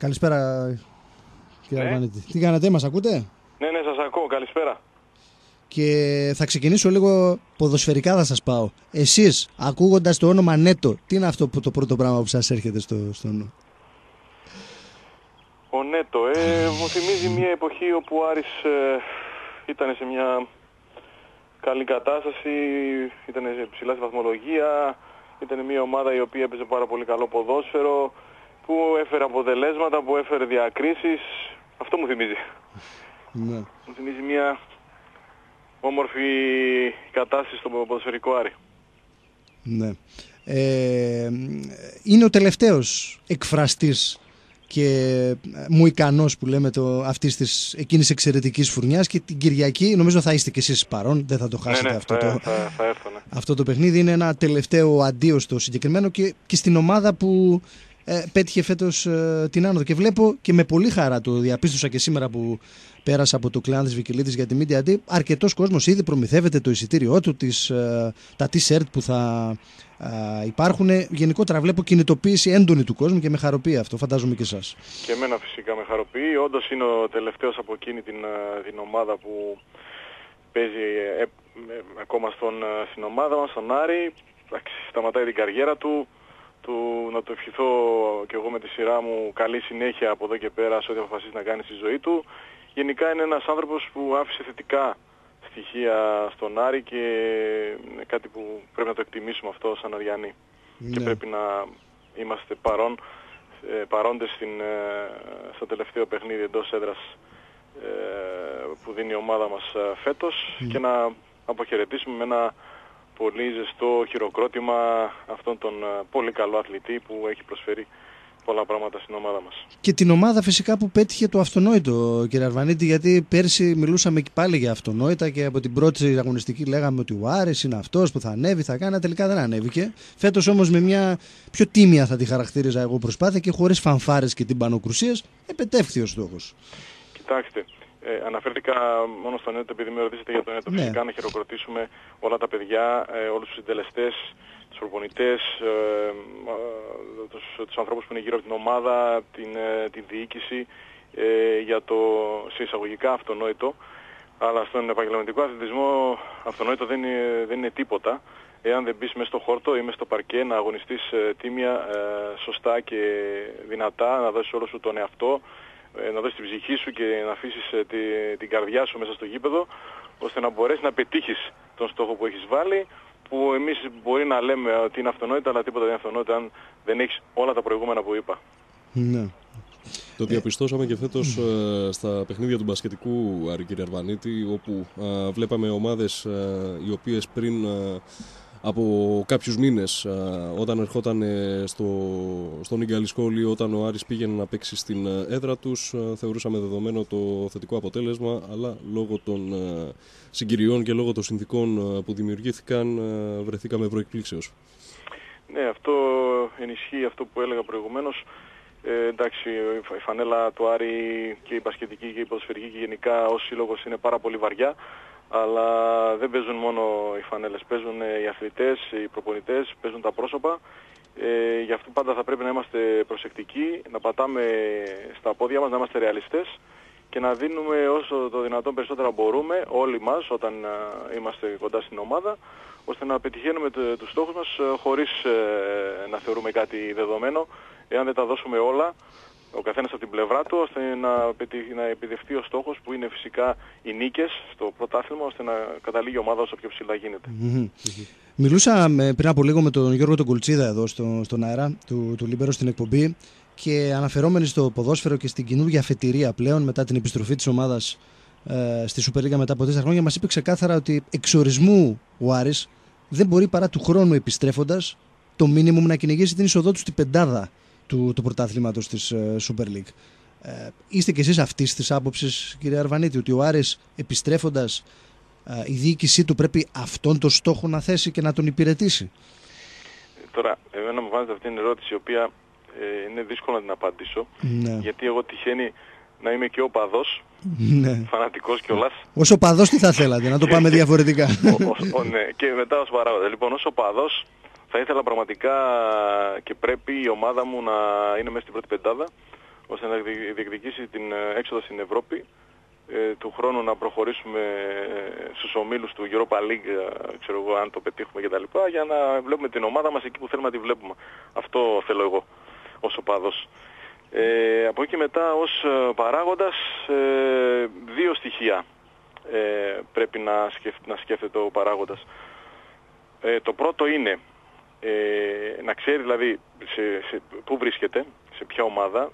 Καλησπέρα, κύριε Ναι. Αρβανίτη. Τι κάνετε, μας ακούτε; Ναι, ναι, σας ακούω. Καλησπέρα. Και θα ξεκινήσω λίγο ποδοσφαιρικά θα σας πάω. Εσείς, ακούγοντας το όνομα Νέτο, τι είναι αυτό που το πρώτο πράγμα που σας έρχεται στο, στο νου; Ο Νέτο, ε, μου θυμίζει μια εποχή όπου ο Άρης ε, ήταν σε μια καλή κατάσταση, ήταν σε ψηλά στη βαθμολογία, ήταν μια ομάδα η οποία έπαιζε πάρα πολύ καλό ποδόσφαιρο, που έφερε αποτελέσματα, που έφερε διακρίσεις. Αυτό μου θυμίζει. Ναι. Μου θυμίζει μια όμορφη κατάσταση στο ποδοσφαιρικό Άρη. ναι. Ε, είναι ο τελευταίος εκφραστής και μου ικανός που λέμε το, αυτής της εκείνης εξαιρετικής φουρνιάς και την Κυριακή νομίζω θα είστε κι εσείς παρόν, δεν θα το χάσετε ναι, ναι, αυτό θα, το, θα, θα έρθω, ναι. αυτό το παιχνίδι είναι ένα τελευταίο αντίο στο συγκεκριμένο και, και στην ομάδα που ε, πέτυχε φέτος ε, την άνοδο και βλέπω και με πολύ χαρά το διαπίστωσα και σήμερα που πέρασα από το κλάν της Βικελίδης για τη Media Day αρκετός κόσμος ήδη προμηθεύεται το εισιτήριό του τις, ε, τα t-shirt που θα ε, υπάρχουν γενικότερα βλέπω κινητοποίηση έντονη του κόσμου και με χαροποιεί αυτό φαντάζομαι και εσάς Και εμένα φυσικά με χαροποιεί. Όντως είναι ο τελευταίος από εκείνη την, ε, την ομάδα που παίζει ε, ε, ακόμα στον, ε, στην ομάδα μας, στον Άρη. Εντάξει, σταματάει την καριέρα του. Του. Να το ευχηθώ και εγώ με τη σειρά μου καλή συνέχεια από εδώ και πέρα σε ό,τι αποφασίσει να κάνει στη ζωή του. Γενικά είναι ένας άνθρωπος που άφησε θετικά στοιχεία στον Άρη και είναι κάτι που πρέπει να το εκτιμήσουμε αυτό σαν Αριανοί. Και Ναι. πρέπει να είμαστε παρόν, ε, παρόντες στην, ε, στο τελευταίο παιχνίδι εντός έδρας ε, που δίνει η ομάδα μας ε, φέτος και να αποχαιρετήσουμε με ένα πολύ ζεστό χειροκρότημα αυτόν τον ε, πολύ καλό αθλητή που έχει προσφέρει πολλά πράγματα στην ομάδα μας. Και την ομάδα φυσικά που πέτυχε το αυτονόητο, κύριε Αρβανίτη, γιατί πέρσι μιλούσαμε και πάλι για αυτονόητα και από την πρώτη αγωνιστική λέγαμε ότι ο Άρης είναι αυτός που θα ανέβει, θα κάνει, τελικά δεν ανέβηκε. Φέτος όμως με μια πιο τίμια θα τη χαρακτήριζα εγώ προσπάθεια και χωρίς φανφάρες και τυμπανοκρουσίες, επετεύχθη ο στόχος. Κοιτάξτε, ε, αναφέρθηκα μόνο στον ΕΤΟ επειδή με ρωτήσατε για τον ΕΤΟ. Ναι. Φυσικά να χειροκροτήσουμε όλα τα παιδιά, ε, όλους τους συντελεστές, τους προπονητές, ε, ε, τους, τους ανθρώπους που είναι γύρω από την ομάδα, την, ε, την διοίκηση ε, για το σε εισαγωγικά αυτονόητο. Αλλά στον επαγγελματικό αθλητισμό αυτονόητο δεν είναι, δεν είναι τίποτα. Εάν δεν μπεις μέσα στο χόρτο ή μέσα στο παρκέ να αγωνιστείς ε, τίμια, ε, σωστά και δυνατά, να δώσεις όλο σου τον εαυτό, ε, να δώσεις την ψυχή σου και να αφήσεις ε, τη, την καρδιά σου μέσα στο γήπεδο, ώστε να μπορέσεις να πετύχεις τον στόχο που έχεις βάλει, που εμείς μπορεί να λέμε ότι είναι αυτονόητα, αλλά τίποτα δεν είναι αυτονόητα αν δεν έχεις όλα τα προηγούμενα που είπα. Ναι. Το διαπιστώσαμε και φέτος ε, στα παιχνίδια του μπασκετικού Άρη κύριε Αρβανίτη όπου ε, βλέπαμε ομάδες ε, οι οποίες πριν ε, από κάποιους μήνες ε, όταν ερχόταν ε, στο, στον Ιγκαλισκόλη όταν ο Άρης πήγαινε να παίξει στην ε, έδρα τους ε, θεωρούσαμε δεδομένο το θετικό αποτέλεσμα αλλά λόγω των ε, συγκυριών και λόγω των συνθήκων ε, που δημιουργήθηκαν ε, βρεθήκαμε ευρωεκπλήξεως. Ναι, αυτό ενισχύει αυτό που έλεγα προηγουμένως. Ε, εντάξει, η φα- η φανέλα του Άρη και η μπασκετική και η ποδοσφαιρική και γενικά ως σύλλογος είναι πάρα πολύ βαριά. Αλλά δεν παίζουν μόνο οι φανέλες, παίζουν ε, οι αθλητές, οι προπονητές, παίζουν τα πρόσωπα. Ε, γι' αυτό πάντα θα πρέπει να είμαστε προσεκτικοί, να πατάμε στα πόδια μας, να είμαστε ρεαλιστές και να δίνουμε όσο το δυνατόν περισσότερα μπορούμε όλοι μας όταν α, είμαστε κοντά στην ομάδα ώστε να πετυχαίνουμε το- τους στόχους μας ε, χωρίς ε, να θεωρούμε κάτι δεδομένο εάν δεν τα δώσουμε όλα ο καθένας από την πλευρά του ώστε να, πετύχει, να επιδευτεί ο στόχος που είναι φυσικά οι νίκες στο πρωτάθλημα ώστε να καταλήγει η ομάδα όσο πιο ψηλά γίνεται. Μμμ. Μιλούσα με- πριν από λίγο με τον Γιώργο τον Κουλτσίδα εδώ στο, στον αέρα του, του Λίμπερο στην εκπομπή και αναφερόμενοι στο ποδόσφαιρο και στην καινούργια αφετηρία πλέον μετά την επιστροφή της ομάδας ε, στη Σούπερ Λίγκα μετά από τέσσερα χρόνια μας είπε ξεκάθαρα ότι εξορισμού ο Άρης δεν μπορεί παρά του χρόνου επιστρέφοντας το μίνιμουμ να κυνηγήσει την είσοδό του στην πεντάδα του, του πρωταθλήματος της ε, Super League. Ε, είστε κι εσείς αυτής της άποψης κύριε Αρβανίτη ότι ο Άρης επιστρέφοντας ε, η διοίκησή του πρέπει αυτόν τον στόχο να θέσει και να τον υπηρετήσει; Τώρα, εμένα μου βάζετε αυτή την ερώτηση η οποία ε, είναι δύσκολο να την απαντήσω Ναι. γιατί εγώ τυχαίνει να είμαι και οπαδός, ναι. φανατικός κιόλας Όσο παδός τι θα θέλατε, να το πάμε διαφορετικά; Ο- ο- ο- ναι, και μετά ως παράγοντα. Λοιπόν, ως οπαδός θα ήθελα πραγματικά και πρέπει η ομάδα μου να είναι μέσα στην πρώτη πεντάδα ώστε να διεκδικήσει την έξοδο στην Ευρώπη ε, του χρόνου να προχωρήσουμε ε, στους ομίλους του Europa League, ε, ξέρω εγώ αν το πετύχουμε κτλ. για να βλέπουμε την ομάδα μας εκεί που θέλουμε να τη βλέπουμε. Αυτό θέλω εγώ ως οπαδός. Ε, από εκεί μετά ως παράγοντας δύο στοιχεία πρέπει να, να σκέφτεται ο παράγοντας. το πρώτο είναι να ξέρει δηλαδή σε, σε, πού βρίσκεται, σε ποια ομάδα,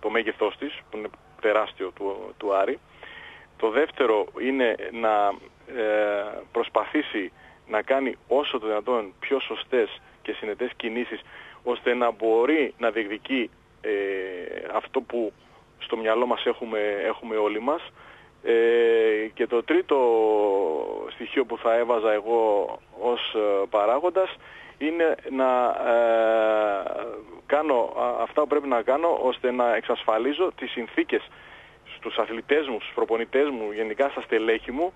το μέγεθός της, που είναι τεράστιο του, του Άρη, το δεύτερο είναι να ε, προσπαθήσει να κάνει όσο το δυνατόν πιο σωστές και συνετές κινήσεις ώστε να μπορεί να διεκδικεί ε, αυτό που στο μυαλό μας έχουμε, έχουμε όλοι μας. Ε, και το τρίτο στοιχείο που θα έβαζα εγώ ως παράγοντας είναι να κάνω αυτά που πρέπει να κάνω ώστε να εξασφαλίζω τις συνθήκες στους αθλητές μου, στους προπονητές μου, γενικά στα στελέχη μου,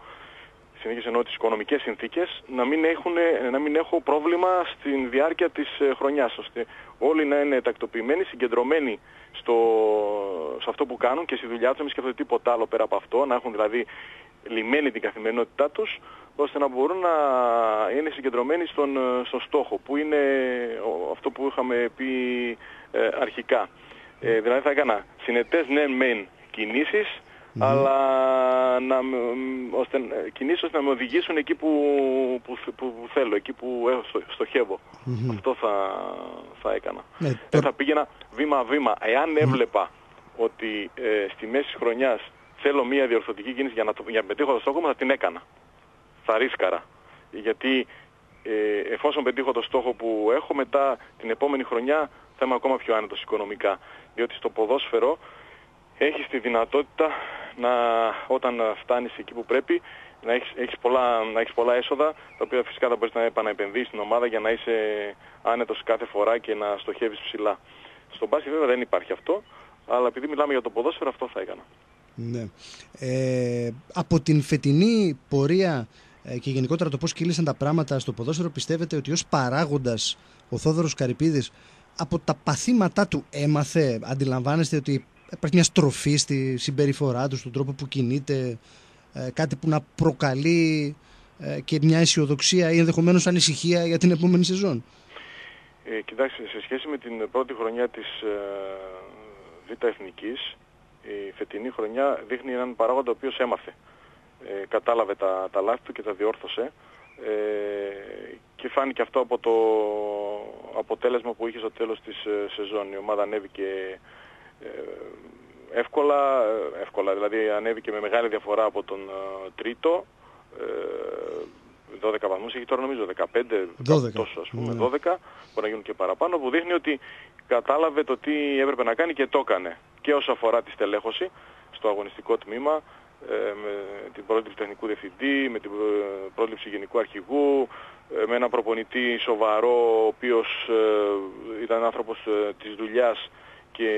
συνήθως εννοώ τις οικονομικές συνθήκες, να μην, έχουν, να μην έχω πρόβλημα στην διάρκεια της ε, χρονιάς, ώστε όλοι να είναι τακτοποιημένοι, συγκεντρωμένοι στο, σε αυτό που κάνουν και στη δουλειά τους, να μην σκέφτονται τίποτα άλλο πέρα από αυτό, να έχουν δηλαδή λυμμένη την καθημερινότητά τους, ώστε να μπορούν να είναι συγκεντρωμένοι στον, ε, στον στόχο, που είναι αυτό που είχαμε πει ε, αρχικά. Ε, δηλαδή θα έκανα συνετές ναι μεν κινησεις αλλά να, ώστε, κινήσεις ώστε να με οδηγήσουν εκεί που, που, που, θέλω, εκεί που στο, στοχευω Αυτό θα, θα έκανα. Ναι, Δεν θα πήγαινα βήμα-βήμα. Εάν έβλεπα ότι ε, στη μέση της χρονιάς θέλω μια διορθωτική κίνηση για να, για να πετύχω το στόχο μου, θα την έκανα. Θα ρίσκαρα. Γιατί ε, εφόσον πετύχω το στόχο που έχω, μετά την επόμενη χρονιά θα είμαι ακόμα πιο άνετος οικονομικά. Διότι στο ποδόσφαιρο έχεις τη δυνατότητα να, όταν φτάνεις εκεί που πρέπει να έχεις, έχεις, πολλά, να έχεις πολλά έσοδα τα οποία φυσικά θα μπορείς να επαναεπενδύσεις στην ομάδα για να είσαι άνετος κάθε φορά και να στοχεύεις ψηλά. Στον μπάσκετ βέβαια δεν υπάρχει αυτό, αλλά επειδή μιλάμε για το ποδόσφαιρο αυτό θα έκανα. Ναι. Ε, από την φετινή πορεία ε, και γενικότερα το πώς κύλησαν τα πράγματα στο ποδόσφαιρο πιστεύετε ότι ως παράγοντας ο Θόδωρος Καρυπίδης από τα παθήματά του έμαθε, αντιλαμβάνεστε ότι υπάρχει μια στροφή στη συμπεριφορά του, στον τρόπο που κινείται, ε, κάτι που να προκαλεί ε, και μια αισιοδοξία ή ενδεχομένως ανησυχία για την επόμενη σεζόν; Ε, κοιτάξτε, σε σχέση με την πρώτη χρονιά της ε, Β' Εθνικής, η φετινή χρονιά δείχνει έναν παράγοντα ο οποίος έμαθε. Ε, κατάλαβε τα, τα λάθη του και τα διόρθωσε ε, και φάνηκε αυτό από το αποτέλεσμα που είχε στο τέλος της ε, σεζόν. Η ομάδα ανέβηκε ε, εύκολα, ε, εύκολα, δηλαδή ανέβηκε με μεγάλη διαφορά από τον ε, τρίτο, 12 βαθμούς, έχει τώρα νομίζω 15, 12. τόσο ας πούμε, 12, ναι. μπορεί να γίνουν και παραπάνω, που δείχνει ότι κατάλαβε το τι έπρεπε να κάνει και το έκανε. Και όσο αφορά τη στελέχωση στο αγωνιστικό τμήμα, με την πρόληψη τεχνικού διευθυντή, με την πρόληψη γενικού αρχηγού, με έναν προπονητή σοβαρό, ο οποίος ήταν άνθρωπος της δουλειάς και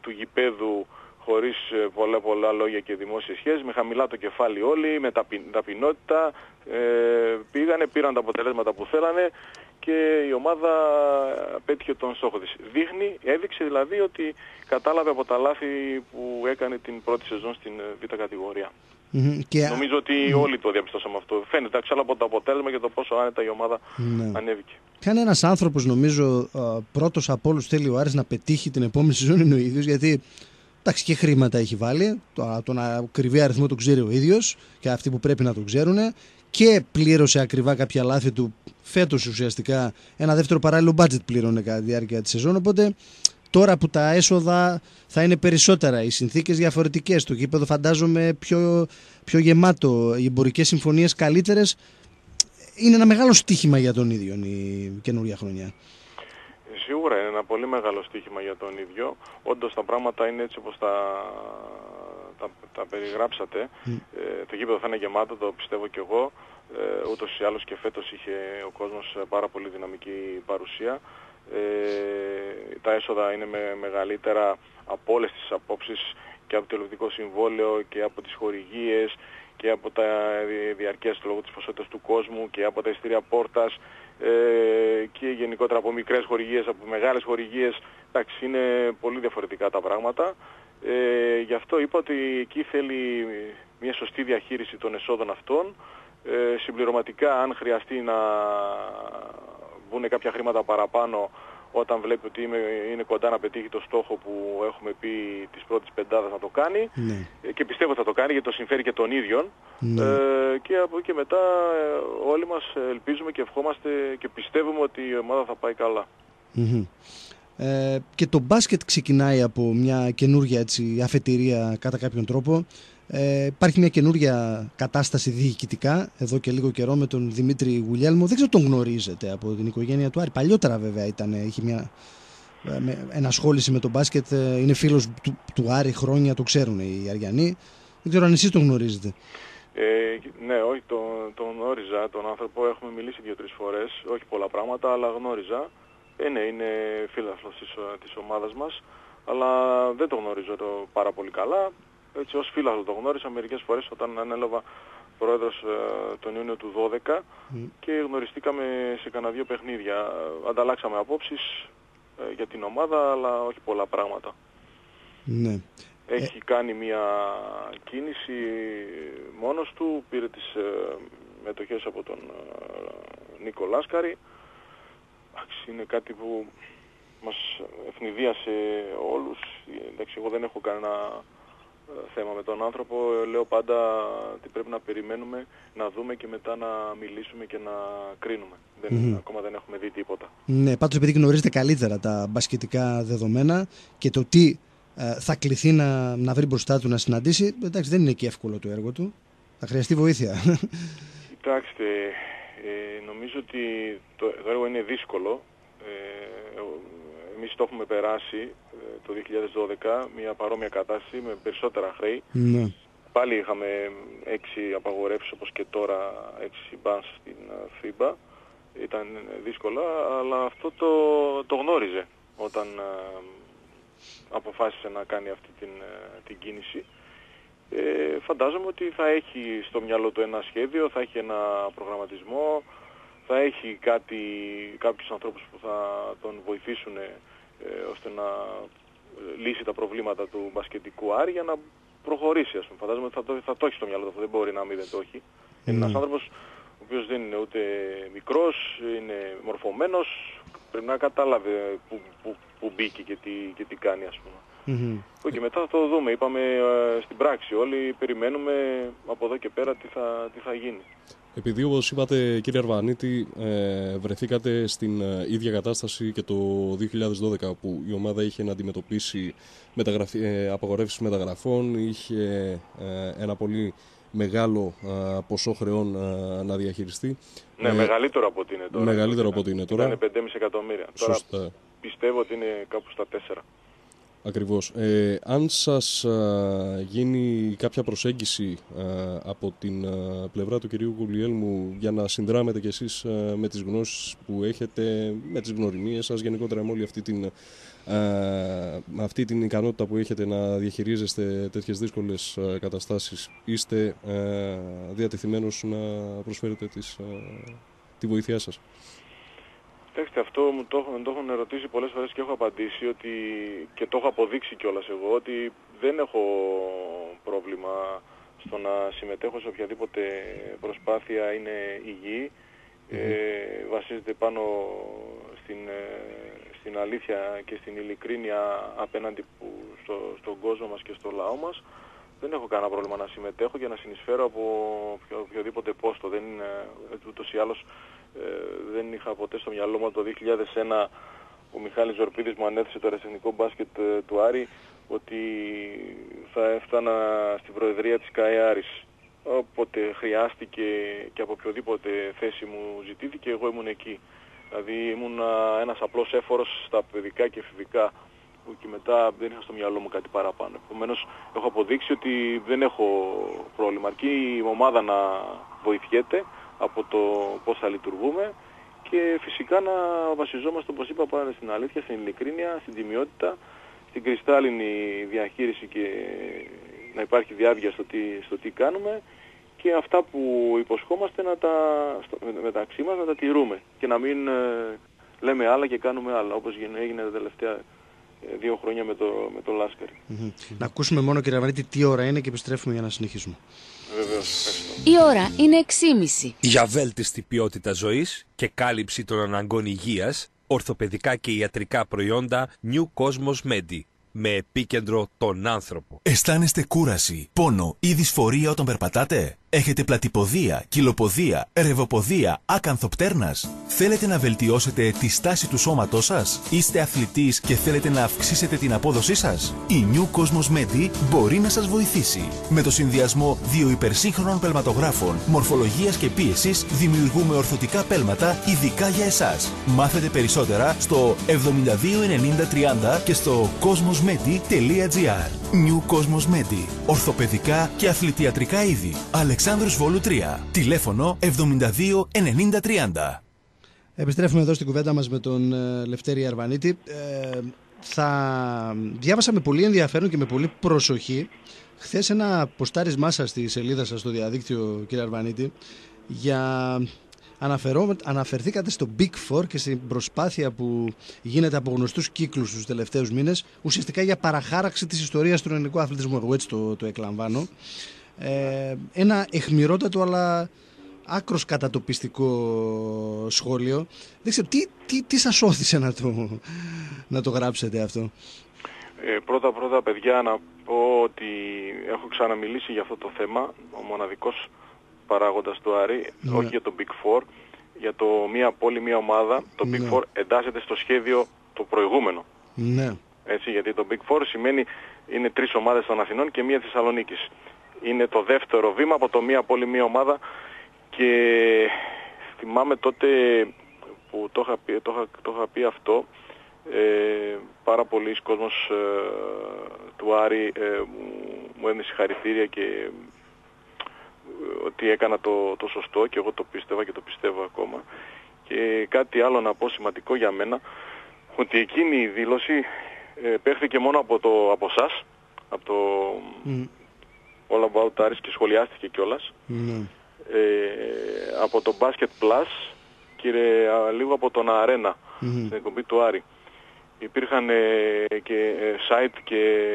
του γηπέδου χωρίς ε, πολλά πολλά λόγια και δημόσιες σχέσεις, με χαμηλά το κεφάλι όλοι, με ταπεινότητα, ε, πήγανε, πήραν τα αποτελέσματα που θέλανε και η ομάδα πέτυχε τον στόχο της. Δείχνει, έδειξε δηλαδή ότι κατάλαβε από τα λάθη που έκανε την πρώτη σεζόν στην ε, β' κατηγορία. Και... Νομίζω ότι όλοι το διαπιστώσαμε αυτό. Φαίνεται ξέρω από το αποτέλεσμα και το πόσο άνετα η ομάδα ναι. ανέβηκε. Καν ένα άνθρωπος, νομίζω, πρώτος από όλους θέλει ο Άρης να πετύχει την επόμενη σεζόν είναι ο ίδιος, γιατί εντάξει και χρήματα έχει βάλει. Το, τον ακριβή αριθμό το ξέρει ο ίδιος και αυτοί που πρέπει να το ξέρουν. Και πλήρωσε ακριβά κάποια λάθη του φέτος ουσιαστικά. Ένα δεύτερο παράλληλο budget πλήρωνε κατά τη διάρκεια της σεζόν. Οπότε Τώρα που τα έσοδα θα είναι περισσότερα, οι συνθήκες διαφορετικές, το γήπεδο φαντάζομαι πιο, πιο γεμάτο, οι εμπορικές συμφωνίες καλύτερες. Είναι ένα μεγάλο στίχημα για τον ίδιο η καινούργια χρονιά. Σίγουρα είναι ένα πολύ μεγάλο στίχημα για τον ίδιο. Όντως τα πράγματα είναι έτσι όπως τα, τα, τα περιγράψατε. Ε, το γήπεδο θα είναι γεμάτο, το πιστεύω κι εγώ. Ε, ούτως ή άλλως και φέτος είχε ο κόσμος πάρα πολύ δυναμική παρουσία. Ε, τα έσοδα είναι με, μεγαλύτερα από όλες τις απόψεις και από το ελληνικό συμβόλαιο και από τις χορηγίες και από τα διαρκές λόγω της ποσότητας του κόσμου και από τα ειστήρια πόρτας ε, και γενικότερα από μικρές χορηγίες, από μεγάλες χορηγίες, εντάξει είναι πολύ διαφορετικά τα πράγματα. Ε, γι' αυτό είπα ότι εκεί θέλει μια σωστή διαχείριση των εσόδων αυτών. Ε, συμπληρωματικά αν χρειαστεί να βγουν κάποια χρήματα παραπάνω όταν βλέπει ότι είναι κοντά να πετύχει το στόχο που έχουμε πει της πρώτης πεντάδας να το κάνει Ναι. ε, και πιστεύω θα το κάνει γιατί το συμφέρει και των ίδιων Ναι. ε, και από εκεί και μετά ε, όλοι μας ελπίζουμε και ευχόμαστε και πιστεύουμε ότι η ομάδα θα πάει καλά. Μμμ. Ε, και το μπάσκετ ξεκινάει από μια καινούργια έτσι, αφετηρία κατά κάποιον τρόπο. Ε, υπάρχει μια καινούργια κατάσταση διοικητικά εδώ και λίγο καιρό με τον Δημήτρη Γουλιέλμο. Δεν ξέρω τον γνωρίζετε από την οικογένεια του Άρη. Παλιότερα βέβαια ήταν, είχε μια ε, με, ενασχόληση με τον μπάσκετ. Ε, είναι φίλος του, του Άρη χρόνια, το ξέρουν οι Αριανοί. Δεν ξέρω αν εσείς τον γνωρίζετε. Ε, ναι, όχι, τον, τον γνώριζα, τον άνθρωπο, έχουμε μιλήσει δύο-τρεις φορές, όχι πολλά πράγματα, αλλά γνώριζα. Ε, ναι, είναι φίλαθλος της, της ομάδας μας, αλλά δεν τον γνωρίζω το πάρα πολύ καλά. Έτσι ως φίλαθλο το γνώρισα μερικές φορές όταν ανέλαβα πρόεδρος ε, τον Ιούνιο του 12 και γνωριστήκαμε σε κανένα δύο παιχνίδια. Ανταλλάξαμε απόψεις ε, για την ομάδα, αλλά όχι πολλά πράγματα. Ναι. Έχει κάνει μια κίνηση μόνος του, πήρε τις ε, μετοχές από τον ε, Νίκο Λάσκαρη. Εντάξει, Είναι κάτι που μας ευνηδίασε όλους. Εντάξει, εγώ δεν έχω κανένα ε, θέμα με τον άνθρωπο. Λέω πάντα ότι πρέπει να περιμένουμε, να δούμε και μετά να μιλήσουμε και να κρίνουμε. Δεν, Μμμ. Ακόμα δεν έχουμε δει τίποτα. Ναι, πάντως επειδή γνωρίζετε καλύτερα τα μπασκετικά δεδομένα και το τι ε, θα κληθεί να, να βρει μπροστά του να συναντήσει, εντάξει δεν είναι και εύκολο το έργο του. Θα χρειαστεί βοήθεια. Κοιτάξτε, ε, νομίζω ότι το, το έργο είναι δύσκολο. Ε, εμείς το έχουμε περάσει ε, το 2012, μια παρόμοια κατάσταση με περισσότερα χρέη. ναι. Πάλι είχαμε έξι απαγορεύσεις όπως και τώρα έξι μπανς στην ε, FIBA. Ήταν δύσκολα, αλλά αυτό το, το γνώριζε όταν ε, αποφάσισε να κάνει αυτή την, ε, την κίνηση. Ε, φαντάζομαι ότι θα έχει στο μυαλό του ένα σχέδιο, θα έχει ένα προγραμματισμό, θα έχει κάτι, κάποιους ανθρώπους που θα τον βοηθήσουν ε, ώστε να ε, λύσει τα προβλήματα του μπασκετικού Άρη για να προχωρήσει. Ας πούμε. Φαντάζομαι ότι θα το, θα το έχει στο μυαλό του αυτό, δεν μπορεί να μην δεν το έχει. Είναι ένας Ναι. άνθρωπος ο οποίος δεν είναι ούτε μικρός, είναι μορφωμένος, πρέπει να κατάλαβε που, που, που μπήκε και τι, και τι κάνει ας πούμε. Μμμ. Που και μετά θα το δούμε. Είπαμε ε, στην πράξη όλοι περιμένουμε από εδώ και πέρα τι θα, τι θα γίνει. Επειδή όπως είπατε κύριε Αρβανίτη ε, βρεθήκατε στην ε, ίδια κατάσταση και το 2012 που η ομάδα είχε να αντιμετωπίσει μεταγραφή, ε, απαγορεύσεις μεταγραφών, είχε ε, ένα πολύ μεγάλο ε, ποσό χρεών ε, να διαχειριστεί. Ναι, Ε, μεγαλύτερο από ό,τι είναι τώρα. μεγαλύτερο από ό,τι είναι τώρα. Ήταν 5,5 εκατομμύρια. Τώρα Σωστά. πιστεύω ότι είναι κάπου στα 4. Ακριβώς. Ε, αν σας α, γίνει κάποια προσέγγιση α, από την α, πλευρά του κυρίου Γουλιέλμου για να συνδράμετε κι εσείς α, με τις γνώσεις που έχετε, με τις γνωριμίες σας, γενικότερα με όλη αυτή την, α, με αυτή την ικανότητα που έχετε να διαχειρίζεστε τέτοιες δύσκολες α, καταστάσεις, είστε α, διατεθειμένος να προσφέρετε τις, α, τη βοήθειά σας; Κοιτάξτε, αυτό μου το, έχουν- το έχουν ερωτήσει πολλές φορές και έχω απαντήσει ότι, και το έχω αποδείξει κιόλας εγώ ότι δεν έχω πρόβλημα στο να συμμετέχω σε οποιαδήποτε προσπάθεια είναι υγιή. Ε, βασίζεται πάνω στην, ε, στην αλήθεια και στην ειλικρίνεια απέναντι που, στο, στον κόσμο μας και στο λαό μας. Δεν έχω κανένα πρόβλημα να συμμετέχω και να συνεισφέρω από οποιο- οποιοδήποτε πόστο. Δεν είναι, ούτως ή άλλως ε, δεν είχα ποτέ στο μυαλό μου από το 2001 ο Μιχάλης Ζορπίδης μου ανέθεσε το αεραστεχνικό μπάσκετ ε, του Άρη ότι θα έφτανα στην προεδρία της ΚΑΕ Άρης. Όποτε χρειάστηκε και από οποιοδήποτε θέση μου ζητήθηκε εγώ ήμουν εκεί. Δηλαδή ήμουν α, ένας απλός έφορος στα παιδικά και εφηβικά που και μετά δεν είχα στο μυαλό μου κάτι παραπάνω. Επομένως έχω αποδείξει ότι δεν έχω πρόβλημα. Αρκεί η ομάδα να βοηθιέται από το πώς θα λειτουργούμε και φυσικά να βασιζόμαστε όπως είπα πάνω στην αλήθεια, στην ειλικρίνεια, στην τιμιότητα, στην κρυστάλλινη διαχείριση και να υπάρχει διάβια στο τι, στο τι κάνουμε και αυτά που υποσχόμαστε να τα, στο, μεταξύ μας να τα τηρούμε και να μην ε, λέμε άλλα και κάνουμε άλλα όπως έγινε τα τελευταία ε, δύο χρόνια με το, με το λασκαρη Να ακούσουμε μόνο κύριε Αβαρίτη τι ώρα είναι και επιστρέφουμε για να συνεχίσουμε. Βεβαίως, Η ώρα είναι 6.30. Για βέλτιστη ποιότητα ζωής και κάλυψη των αναγκών υγείας, ορθοπαιδικά και ιατρικά προϊόντα New Cosmos Medi με επίκεντρο τον άνθρωπο. Αισθάνεστε κούραση, πόνο ή δυσφορία όταν περπατάτε; Έχετε πλατυποδία, κυλοποδία, ρευοποδία, άκανθο πτέρνας. Θέλετε να βελτιώσετε τη στάση του σώματός σας; Είστε αθλητής και θέλετε να αυξήσετε την απόδοσή σας; Η New Cosmos Medi μπορεί να σας βοηθήσει. Με το συνδυασμό δύο υπερσύγχρονων πελματογράφων, μορφολογίας και πίεσης, δημιουργούμε ορθωτικά πέλματα ειδικά για εσάς. Μάθετε περισσότερα στο 729030 και στο cosmosmedi.gr. New Cosmos Medi. Ορθοπαιδικά και αθλητιατρικά είδη. Αλεξάνδρους Βόλου 3. Τηλέφωνο 72 90 30. Επιστρέφουμε εδώ στην κουβέντα μας με τον ε, Λευτέρη Αρβανίτη. Ε, θα διάβασα με πολύ ενδιαφέρον και με πολύ προσοχή χθες ένα ποστάρισμά σας στη σελίδα σας στο διαδίκτυο κύριε Αρβανίτη για Αναφερό, αναφερθήκατε στο Big Four και στην προσπάθεια που γίνεται από γνωστούς κύκλους τους τελευταίους μήνες, ουσιαστικά για παραχάραξη της ιστορίας του ελληνικού αθλητισμού. Εγώ έτσι το, το εκλαμβάνω. Ε, ένα εχμηρότατο αλλά άκρος κατατοπιστικό σχόλιο. Δεν ξέρω, τι, τι, τι σας όθησε να το, να το γράψετε αυτό; Ε, πρώτα πρώτα παιδιά να πω ότι έχω ξαναμιλήσει για αυτό το θέμα, ο μοναδικός παράγοντας του Άρη, Ναι. όχι για το Big Four, για το μία πόλη, μία ομάδα. Το Big Ναι. Four εντάσσεται στο σχέδιο το προηγούμενο. Ναι. Έτσι, γιατί το Big Four σημαίνει είναι τρεις ομάδες των Αθηνών και μία Θεσσαλονίκης. Είναι το δεύτερο βήμα από το μία πόλη, μία ομάδα και θυμάμαι τότε που το είχα πει, το είχα, το είχα πει αυτό ε, πάρα πολλοί κόσμος ε, του Άρη ε, μου, μου έδινε συγχαρητήρια και ε, ότι έκανα το, το σωστό και εγώ το πίστευα και το πιστεύω ακόμα. Και κάτι άλλο να πω σημαντικό για μένα, ότι εκείνη η δήλωση ε, παίχθηκε μόνο από, το, από σας, από το Μμ. All About Aris και σχολιάστηκε κιόλας, Ναι. ε, από το Basket Plus και ε, α, λίγο από τον Arena, Μμμ. στην εκπομπή του Άρη. Υπήρχαν ε, και ε, site και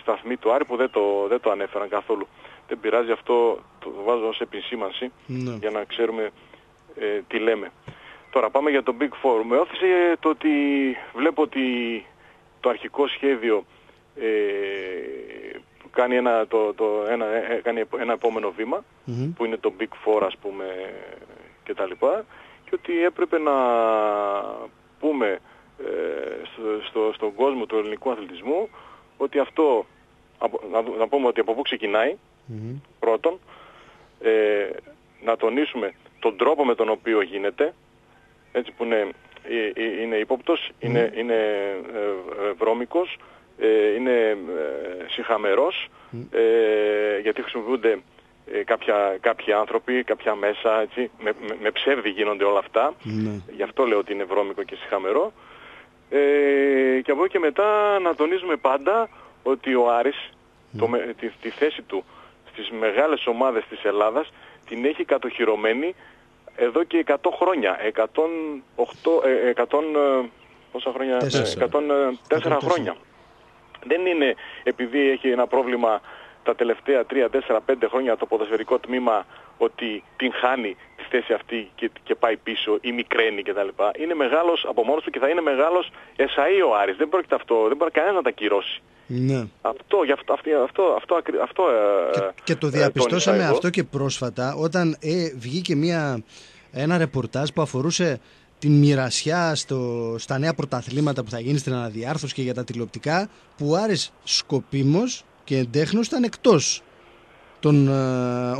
σταθμοί του Άρη που δεν το, δεν το ανέφεραν καθόλου. Δεν πειράζει αυτό, το βάζω ως επισήμανση Ναι. για να ξέρουμε ε, τι λέμε. Τώρα πάμε για το Big Four. Με όθησε το ότι βλέπω ότι το αρχικό σχέδιο ε, κάνει, ένα, το, το, ένα, ε, κάνει ένα επόμενο βήμα Μμμ. που είναι το Big Four ας πούμε και τα λοιπά και ότι έπρεπε να πούμε ε, στο, στο, στον κόσμο του ελληνικού αθλητισμού ότι αυτό, από- να, δου- να πούμε ότι από πού ξεκινάει Μμμ. πρώτον, ε, να τονίσουμε τον τρόπο με τον οποίο γίνεται, έτσι που είναι, ε, ε, είναι ύποπτος, είναι, είναι ε, ε, βρώμικος, ε, είναι ε, συχαμερός, ε, γιατί χρησιμοποιούνται ε, κάποια, κάποιοι άνθρωποι, κάποια μέσα, έτσι, με, με, με ψεύδι γίνονται όλα αυτά. Ναι. Γι' αυτό λέω ότι είναι βρώμικο και συχαμερό. Ε, και από εκεί και μετά να τονίζουμε πάντα ότι ο Άρης το, με- τη, τη θέση του στις μεγάλες ομάδες της Ελλάδας την έχει κατοχυρωμένη εδώ και 100 χρόνια. 108, ε, 100, ε, πόσα χρόνια, Τέσσερα. 104 χρόνια. Δεν είναι επειδή έχει ένα πρόβλημα τα τελευταία 3, 4, 5 χρόνια το ποδοσφαιρικό τμήμα ότι την χάνει τη θέση αυτή και, και πάει πίσω ή μικραίνει κτλ. Είναι μεγάλος από μόνος του και θα είναι μεγάλος εσαΐ ο Άρης. Δεν πρόκειται αυτό, δεν μπορεί κανένας να τα κυρώσει. Ναι. Αυτό, γι' αυτό, αυτή- αυτό, αυτό, ακρι- αυτό, ε, Και, και το ε, διαπιστώσαμε τόνισα εγώ. αυτό και πρόσφατα όταν ε, βγήκε μια, ένα ρεπορτάζ που αφορούσε την μοιρασιά στο, στα νέα πρωταθλήματα που θα γίνει στην αναδιάρθρωση και για τα τηλεοπτικά που ο Άρης σκοπίμως και εντέχνος ήταν εκτός των ε,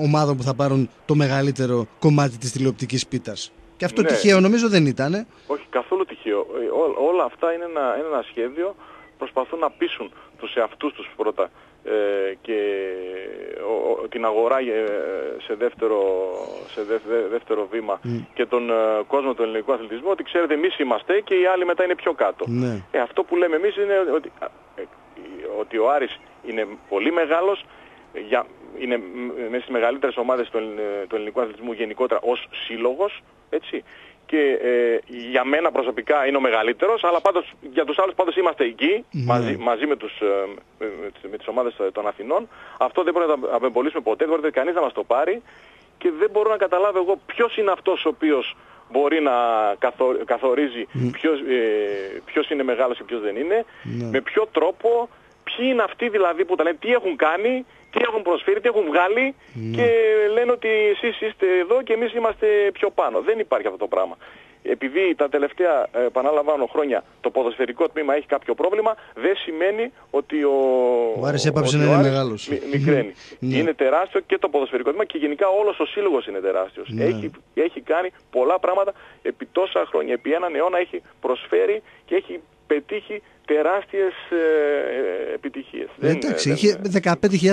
ομάδων που θα πάρουν το μεγαλύτερο κομμάτι της τηλεοπτικής πίτας. Και αυτό Ναι. τυχαίο νομίζω δεν ήταν. Όχι, καθόλου τυχαίο. Ε, ό- όλα αυτά είναι ένα, είναι ένα σχέδιο. Προσπαθούν να πείσουν τους εαυτούς τους πρώτα ε, και ο- ο- την αγορά ε, σε δεύτερο, σε δε- δε- δεύτερο βήμα και τον ε, κόσμο του ελληνικού αθλητισμού ότι ξέρετε εμείς είμαστε και οι άλλοι μετά είναι πιο κάτω. Ναι. Ε, αυτό που λέμε εμείς είναι ότι, α, ε, ότι ο Άρης είναι πολύ μεγάλος, για, είναι μέσα στις μεγαλύτερες ομάδες του, του ελληνικού αθλητισμού γενικότερα ως σύλλογος, έτσι. Και ε, για μένα προσωπικά είναι ο μεγαλύτερος, αλλά πάντως για τους άλλους πάντως είμαστε εκεί, Ναι. μαζί, μαζί με, τους, ε, με, με τις- με τις ομάδες των Αθηνών. Αυτό δεν μπορεί να το απεμπολίσουμε ποτέ, δεν μπορεί κανείς να μας το πάρει και δεν μπορώ να καταλάβω εγώ ποιος είναι αυτός ο οποίος μπορεί να καθο- καθορίζει ποιος, ε, ποιος είναι μεγάλος και ποιος δεν είναι, Ναι. με ποιο τρόπο, ποιοι είναι αυτοί δηλαδή που τα λένε, τι έχουν κάνει, τι έχουν προσφέρει, τι έχουν βγάλει και λένε ότι εσείς είστε εδώ και εμείς είμαστε πιο πάνω. Δεν υπάρχει αυτό το πράγμα. Επειδή τα τελευταία, ε, επαναλαμβάνω χρόνια, το ποδοσφαιρικό τμήμα έχει κάποιο πρόβλημα, δεν σημαίνει ότι ο, Ο Άρης έπαψε ότι να ο είναι Άρης μεγάλος. μι- μικραίνει. Ναι. Είναι τεράστιο και το ποδοσφαιρικό τμήμα και γενικά όλος ο σύλλογος είναι τεράστιος. Ναι. Έχει, έχει κάνει πολλά πράγματα επί τόσα χρόνια. Επί έναν αιώνα έχει προσφέρει και έχει πετύχει τεράστιες ε, ε, επιτυχίες. Δεν- Εντάξει, δεν- είχε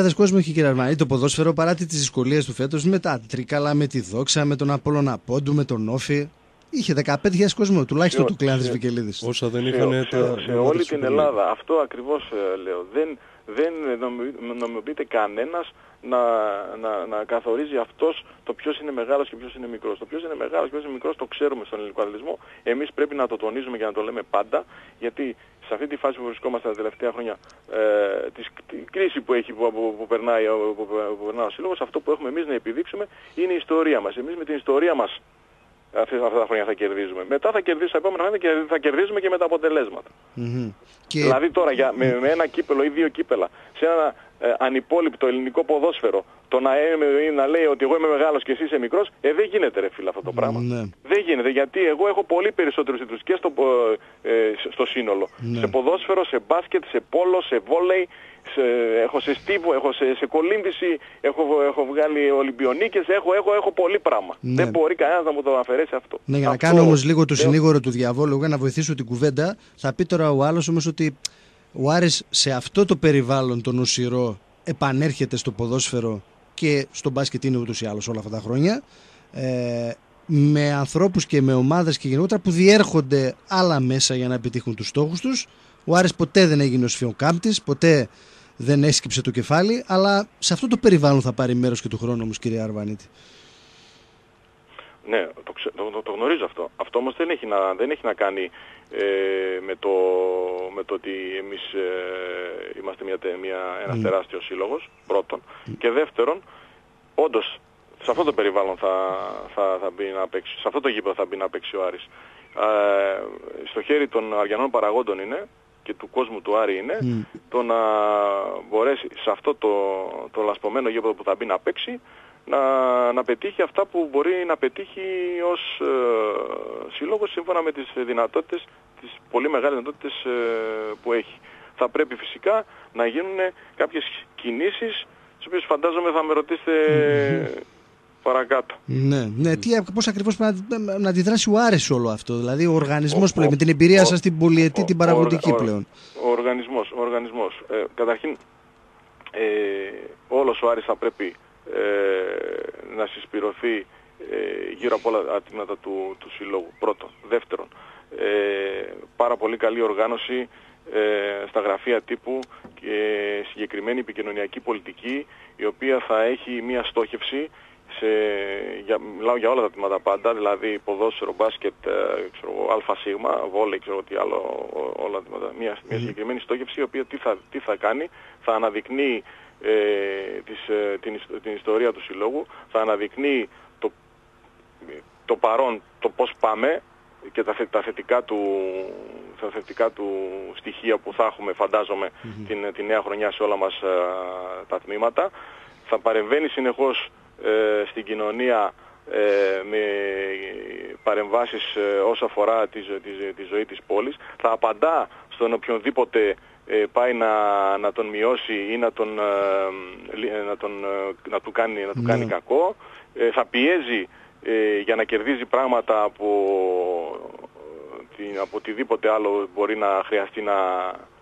15.000 κόσμο είχε κύριε Αρμανή το ποδόσφαιρο παρά τις δυσκολίες του φέτος με τα τρίκαλα, με τη δόξα, με τον Απόλλωνα Πόντου, με τον Όφη. Είχε 15.000 κόσμο, τουλάχιστον Σε- του Κλεάνδη σε- Βικελίδης. Όσα δεν σε, είχαν σε- τα. σε ομάδες όλη της την Super League. Ελλάδα. Αυτό ακριβώς ε, λέω. Δεν, δεν νομι- νομιμοποιείται κανένας να, να, να καθορίζει αυτός το ποιος είναι μεγάλος και ποιος είναι μικρός. Το ποιος είναι μεγάλος και ποιος είναι μικρός το ξέρουμε στον ελληνικό αθλητισμό. Εμείς πρέπει να το τονίζουμε και να το λέμε πάντα, γιατί σε αυτή τη φάση που βρισκόμαστε τα τελευταία χρόνια, ε, της, τη κρίση που, έχει, που, που, που, περνάει, ο- που, που περνάει ο Σύλλογος, αυτό που έχουμε εμείς να επιδείξουμε είναι η ιστορία μας. Εμείς με την ιστορία μας αυτές- αυτά τα χρόνια θα κερδίζουμε. Μετά θα κερδίσουμε, τα επόμενα χρόνια και θα κερδίζουμε και με τα αποτελέσματα. Και Δηλαδή τώρα για, με, με ένα κύπελο ή δύο κύπελα σε ένα ε, ανυπόλοιπτο ελληνικό ποδόσφαιρο το να, ε, να λέει ότι εγώ είμαι μεγάλος και εσύ είσαι μικρός, ε, δεν γίνεται ρε φίλε αυτό το πράγμα. Ναι. Δεν γίνεται γιατί εγώ έχω πολύ περισσότερους τίτλους και στο, πο- ε, στο σύνολο. Ναι. Σε ποδόσφαιρο, σε μπάσκετ, σε πόλο, σε βόλεϊ, σε, έχω σε στίβο, έχω σε, σε κολύμβηση, έχω, έχω βγάλει Ολυμπιονίκες, έχω, έχω, έχω πολύ πράγμα. Ναι. Δεν μπορεί κανένας να μου το αφαιρέσει αυτό. Ναι, για να Αυτό- κάνω όμως λίγο το λέω- συνήγορο του διαβόλου, για να βοηθήσω την κουβέντα, θα πει τώρα ο άλλος όμως ότι ο Άρης σε αυτό το περιβάλλον τον οσυρό επανέρχεται στο ποδόσφαιρο και στο μπάσκετ είναι ούτως ή άλλως όλα αυτά τα χρόνια ε, με ανθρώπους και με ομάδες και γενικότερα που διέρχονται άλλα μέσα για να επιτύχουν τους στόχους τους. Ο Άρης ποτέ δεν έγινε ο σφιοκάμπτης, ποτέ δεν έσκυψε το κεφάλι, αλλά σε αυτό το περιβάλλον θα πάρει μέρος και του χρόνου όμως κύριε Αρβανίτη. Ναι, το, ξε- το, το, το γνωρίζω αυτό. Αυτό όμως δεν έχει να, δεν έχει να κάνει ε, με, το, με το ότι εμείς ε, είμαστε μια, τε- μια, ένας Mm. τεράστιος σύλλογος, πρώτον. Και δεύτερον, όντως, σε αυτό το περιβάλλον θα, θα, θα μπει να παίξει, σε αυτό το γήπεδο θα μπει να παίξει ο Άρης. Ε, στο χέρι των αριανών παραγόντων είναι και του κόσμου του Άρη είναι Μμ. το να μπορέσει σε αυτό το, το λασπωμένο γήπεδο που θα μπει να παίξει να, να πετύχει αυτά που μπορεί να πετύχει ως ε, σύλλογος σύμφωνα με τις δυνατότητες, τις πολύ μεγάλες δυνατότητες ε, που έχει. Θα πρέπει φυσικά να γίνουν κάποιες κινήσεις τις οποίες φαντάζομαι θα με ρωτήσετε παρακάτω. Ναι, ναι. Τι, πώς ακριβώς πρέπει να, να αντιδράσει ο Άρης σε όλο αυτό. Δηλαδή ο οργανισμός Ο- που λέει, με ο- την εμπειρία ο- σας την πολυετή, ο- την ο- παραγωγική ο- πλέον. Ο οργανισμός, ο οργανισμός. Ε, καταρχήν, ε, όλος ο Άρης θα πρέπει ε, να συσπηρωθεί ε, γύρω από όλα τα τμήματα του, του συλλόγου. Πρώτον. Δεύτερον, ε, πάρα πολύ καλή οργάνωση ε, στα γραφεία τύπου και συγκεκριμένη επικοινωνιακή πολιτική η οποία θα έχει μία στόχευση σε, για, μιλάω για όλα τα τμήματα πάντα, δηλαδή ποδόσφαιρο, μπάσκετ, ε, ξέρω, εγώ, αλφα σίγμα, βόλεϊ, ξέρω τι άλλο, ό- όλα τα τμήματα. Μια, μια συγκεκριμένη στόχευση η οποία τι θα, τι θα κάνει, θα αναδεικνύει ε, της, ε, την, ιστο- την ιστορία του συλλόγου, θα αναδεικνύει το, το παρόν, το πώς πάμε και τα, θε- τα, θετικά του, τα θετικά του στοιχεία που θα έχουμε φαντάζομαι την, τη νέα χρονιά σε όλα μας ε, τα τμήματα. Θα παρεμβαίνει συνεχώς ε, στην κοινωνία ε, με παρεμβάσεις ε, όσο αφορά τη, ζω- τη, ζω- τη ζωή της πόλης. Θα απαντά στον οποιονδήποτε ε, πάει να, να τον μειώσει ή να, τον, ε, λι- ε, να, τον, ε, να του κάνει, να του κάνει Ναι. κακό. Ε, θα πιέζει ε, για να κερδίζει πράγματα από, την, από οτιδήποτε άλλο μπορεί να χρειαστεί να,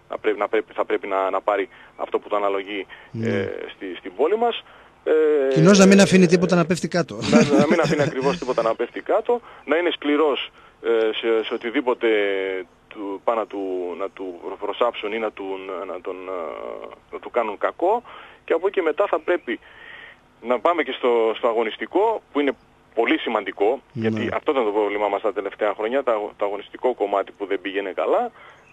να, πρέπει, να πρέπει, θα πρέπει να, να πάρει αυτό που το αναλογεί ε, στη, στην πόλη μας. Ε, Κοινώς να μην αφήνει τίποτα να πέφτει κάτω. να, να μην αφήνει ακριβώς τίποτα να πέφτει κάτω, να είναι σκληρός ε, σε, σε οτιδήποτε του, πάνε να του, να του προσάψουν ή να του, να, τον, ε, να του κάνουν κακό και από εκεί μετά θα πρέπει να πάμε και στο, στο αγωνιστικό που είναι πολύ σημαντικό, Ναι. γιατί αυτό ήταν το πρόβλημά μας τα τελευταία χρόνια, το, το αγωνιστικό κομμάτι που δεν πήγαινε καλά,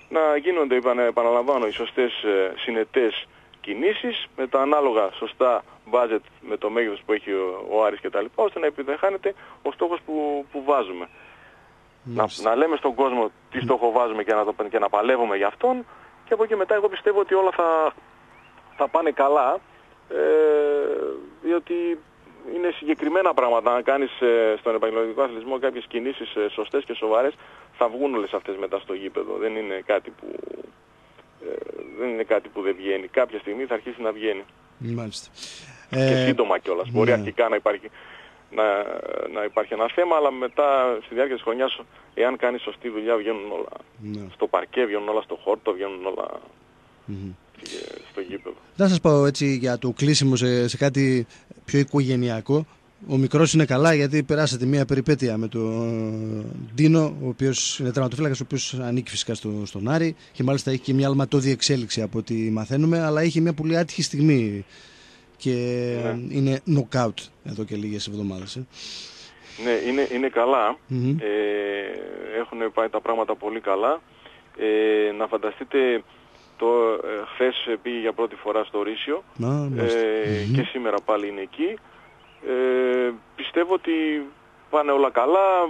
να γίνονται, είπανε, επαναλαμβάνω, οι σωστές ε, συνετές κινήσεις με τα ανάλογα σωστά budget με το μέγεθος που έχει ο, ο Άρης κτλ. ώστε να επιτεχάνεται ο στόχος που, που βάζουμε. Να, να λέμε στον κόσμο τι στόχο βάζουμε και να, το, και να παλεύουμε για αυτόν και από εκεί μετά εγώ πιστεύω ότι όλα θα, θα πάνε καλά ε, διότι είναι συγκεκριμένα πράγματα. Αν κάνεις ε, στον επαγγελματικό αθλητισμό κάποιες κινήσεις ε, σωστές και σοβαρές θα βγουν όλες αυτές μετά στο γήπεδο. Δεν είναι κάτι που, ε, δεν είναι κάτι που δεν βγαίνει. Κάποια στιγμή θα αρχίσει να βγαίνει. Μάλιστα. Και Ε, σύντομα κιόλας. Μπορεί ναι. αρχικά να υπάρχει, να, να υπάρχει ένα θέμα, αλλά μετά στη διάρκεια της χρονιάς, εάν κάνεις σωστή δουλειά, βγαίνουν όλα. ναι. Στο παρκέ βγαίνουν όλα στο χόρτο, βγαίνουν όλα Μμμ. στη- στο γήπεδο. Να σας πω έτσι για το κλείσιμο σε, σε κάτι πιο οικογενειακό. Ο μικρός είναι καλά γιατί περάσατε μια περιπέτεια με τον Ντίνο, ο οποίος είναι τερματοφύλακας, ο οποίος ανήκει φυσικά στο, στον Άρη και μάλιστα έχει και μια αλματώδη εξέλιξη από ό,τι μαθαίνουμε, αλλά είχε μια πολύ άτυχη στιγμή και Ναι. είναι knockout εδώ και λίγες εβδομάδες. Ε. Ναι, είναι, είναι καλά. Μμμ. Ε, έχουν πάει τα πράγματα πολύ καλά. Ε, να φανταστείτε, το, ε, χθες πήγε για πρώτη φορά στο Ρήσιο Να, μάλιστα. ε, Μμμ. και σήμερα πάλι είναι εκεί. Ε, πιστεύω ότι πάνε όλα καλά.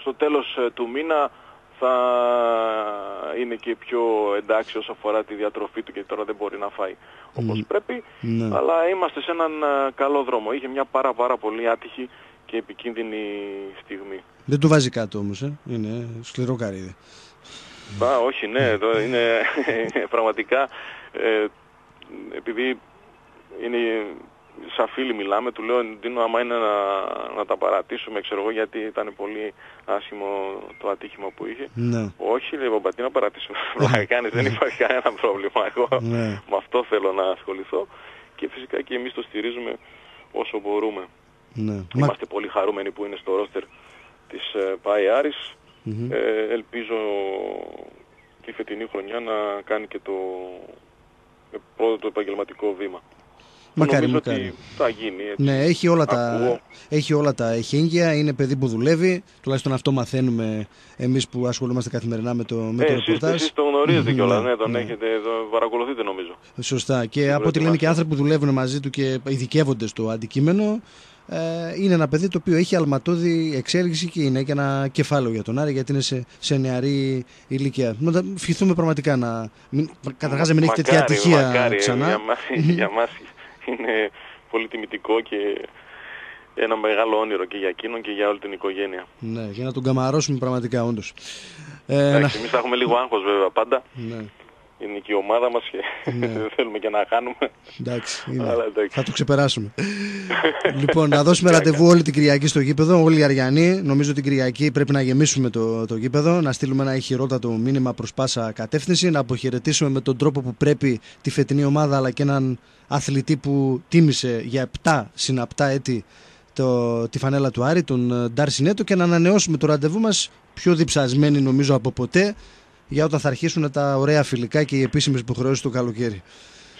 Στο τέλος ε, του μήνα θα είναι και πιο εντάξει όσο αφορά τη διατροφή του και τώρα δεν μπορεί να φάει όπως Μμ. πρέπει. Ναι. Αλλά είμαστε σε έναν ε, καλό δρόμο. Είχε μια πάρα πάρα πολύ άτυχη και επικίνδυνη στιγμή. Δεν του βάζει κάτω όμως, ε. είναι σκληρό καρύδι. Α, όχι, ναι, εδώ είναι πραγματικά ε, επειδή είναι σαν φίλοι μιλάμε, του λέω Ντίνο άμα είναι να, να τα παρατήσουμε, ξέρω εγώ, γιατί ήταν πολύ άσχημο το ατύχημα που είχε. Ναι. Όχι, λέει Παπατή, να παρατήσουμε. Πλάκα κάνεις, δεν υπάρχει κανένα πρόβλημα. Εγώ Ναι. με αυτό θέλω να ασχοληθώ και φυσικά και εμείς το στηρίζουμε όσο μπορούμε. Ναι. Μα... Είμαστε πολύ χαρούμενοι που είναι στο ρόστερ της ε, ΠΑΕ Άρης. Μμμ. Ε, ελπίζω και η φετινή χρονιά να κάνει και το ε, πρώτο το επαγγελματικό βήμα. Μακάρι, Νομίζω μακάρι. ότι θα γίνει έτσι. Ναι, έχει όλα, τα, Ακούω. έχει όλα τα εχέγγυα, είναι παιδί που δουλεύει, τουλάχιστον αυτό μαθαίνουμε εμείς που ασχολούμαστε καθημερινά με το, με Ε, το εσείς, ρεπορτάζ. εσείς τον γνωρίζετε Μμμ, κιόλας, ναι, ναι, τον ναι. έχετε, τον παρακολουθείτε νομίζω. Σωστά. Και από ό,τι λένε και προετοιμασία. άνθρωποι που δουλεύουν μαζί του και ειδικεύονται στο αντικείμενο, ε, είναι ένα παιδί το οποίο έχει αλματώδη εξέλιξη και είναι και ένα κεφάλαιο για τον Άρη γιατί είναι σε, σε νεαρή ηλικία. Να τα ευχηθούμε πραγματικά να. Μην, καταρχάς να μην έχει τέτοια Μακάρι, ατυχία μακάρι, ε, ξανά. Για μας, για μας είναι πολύ τιμητικό και ένα μεγάλο όνειρο και για εκείνον και για όλη την οικογένεια. Ναι, για να τον καμαρώσουμε πραγματικά, όντως. Ε, να- Εντάξει, εμείς θα έχουμε λίγο άγχος βέβαια πάντα. ναι, Είναι και η ομάδα μας και Ναι. δεν θέλουμε και να χάνουμε. εντάξει, είναι. Αλλά εντάξει. Θα το ξεπεράσουμε. λοιπόν, να δώσουμε ραντεβού όλη την Κυριακή στο γήπεδο. Όλοι οι Αριανοί. Νομίζω την Κυριακή πρέπει να γεμίσουμε το, το γήπεδο. Να στείλουμε ένα ηχηρότατο μήνυμα προς πάσα κατεύθυνση. Να αποχαιρετήσουμε με τον τρόπο που πρέπει τη φετινή ομάδα αλλά και έναν αθλητή που τίμησε για 7 συναπτά έτη το, τη φανέλα του Άρη, τον ε, Ντάρσι Νέτο και να ανανεώσουμε το ραντεβού μας πιο διψασμένοι νομίζω από ποτέ για όταν θα αρχίσουν τα ωραία φιλικά και οι επίσημες υποχρεώσεις το καλοκαίρι.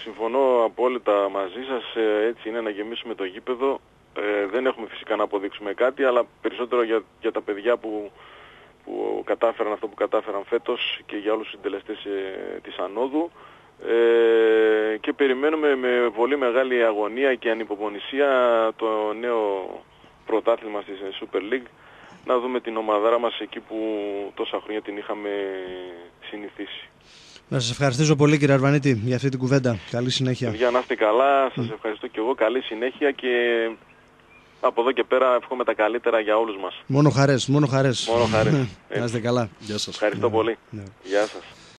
Συμφωνώ απόλυτα μαζί σας. Ε, Έτσι είναι να γεμίσουμε το γήπεδο. Ε, δεν έχουμε φυσικά να αποδείξουμε κάτι, αλλά περισσότερο για, για τα παιδιά που, που κατάφεραν αυτό που κατάφεραν φέτος και για όλους τους συντελεστές ε, της Ανόδου. Ε, και περιμένουμε με πολύ μεγάλη αγωνία και ανυπομονησία το νέο πρωτάθλημα στη Super League να δούμε την ομαδάρα μας εκεί που τόσα χρόνια την είχαμε συνηθίσει. Να σας ευχαριστήσω πολύ κύριε Αρβανίτη για αυτή την κουβέντα. Καλή συνέχεια. Για να είστε καλά, σας ευχαριστώ και εγώ. Καλή συνέχεια και από εδώ και πέρα εύχομαι τα καλύτερα για όλους μας. Μόνο χαρές, μόνο χαρές. Μόνο χαρές. να είστε καλά. Γεια σας. Ευχαριστώ πολύ. Ναι. Γεια σας.